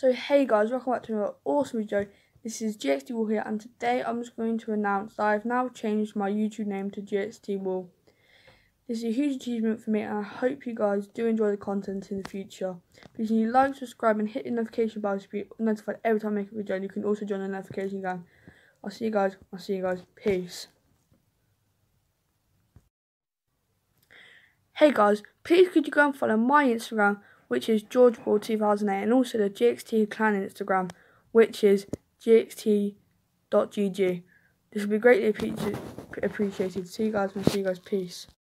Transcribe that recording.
So hey guys, welcome back to another awesome video. This is GXT Wall here, and today I'm just going to announce that I've now changed my YouTube name to GXT Wall. This is a huge achievement for me, and I hope you guys do enjoy the content in the future. Please you like, subscribe, and hit the notification bell to be notified every time I make a video. And you can also join the notification gang. I'll see you guys. I'll see you guys. Peace. Hey guys, please could you go and follow my Instagram which is GeorgeWall2008, and also the GXT Clan Instagram, which is gxt.gg. This will be greatly appreciated. See you guys and see you guys. Peace.